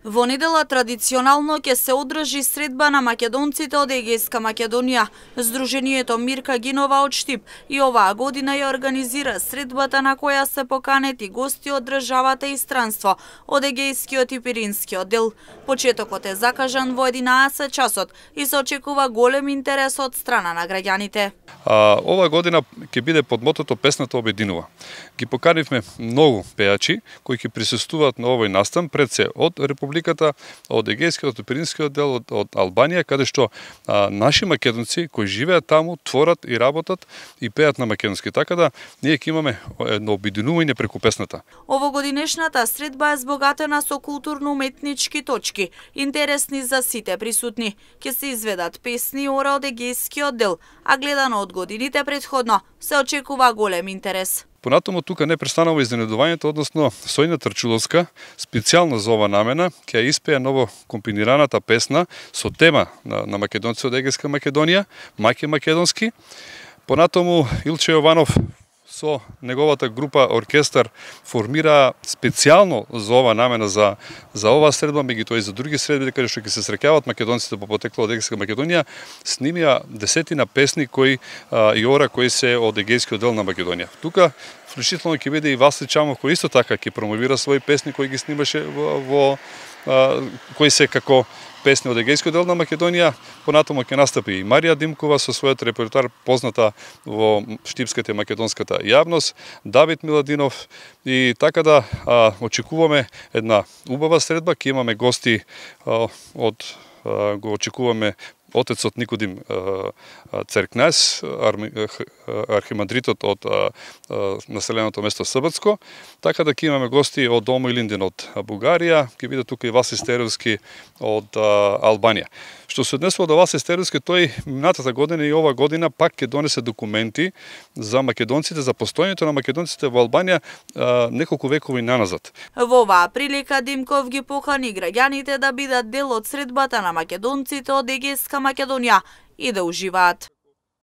Во недела традиционално ќе се одржи средба на македонците од Егејска Македонија. Сдруженијето Мирка Гинова од Штип и оваа година ја организира средбата на која се поканети гости од државата и странство од Егејскиот и Пиринскиот дел. Почетокот е закажан во 11 часот и се очекува голем интерес од страна на граѓаните. А, ова година ќе биде под мотото Песната обединува. Ги поканивме многу пејачи кои ќе присуствуваат на овој настан пред се од Република републиката, од Егејскиот, од Пиринскиот дел, од, од Албанија, каде што а, наши македонци кои живеат таму, творат и работат и пеат на македонски. Така да ние ќе имаме едно обединување преку песната. Овогодинешната средба е збогатена со културно-уметнички точки, интересни за сите присутни. Ке се изведат песни ора од Егејскиот дел, а гледано од годините предходно, се очекува голем интерес. Понатаму тука не престанува изненадувањето, односно Сојна Трчуловска, специјално за ова намена, ќе испее ново комбинираната песна со тема на, на македонци од Егеска Македонија, Маке Македонски. Понатаму Илче Јованов со неговата група оркестар формира специјално за ова намена за за ова средба, меѓутоа и за други средби каде што ќе се среќаваат македонците по потекло од Егејска Македонија, снимија десетина песни кои а, и ора кои се од Егејскиот дел на Македонија. Тука вклучително ќе биде и Васли Чамов кој исто така ќе промовира своји песни кои ги снимаше во, во кои се како песни од Егејскиот дел на Македонија, понатаму ќе настапи и Марија Димкова со својот репертуар позната во штипската и македонската јавност, Давид Миладинов. И така да а, очекуваме една убава средба, ќе имаме гости а, од а, го очекуваме отецот Никодим Церкнес, архимандритот од населеното место Србцко, така да ќе имаме гости од Домо Илиндин од Бугарија, ќе биде тука и Васи Стеревски од Албанија. Што се однесува до Васи Стеревски, тој минатата година и ова година пак ќе донесе документи за македонците, за постојањето на македонците во Албанија неколку векови наназад. Во оваа прилика Димков ги покани граѓаните да бидат дел од средбата на македонците од Егеска Македонија и да уживаат.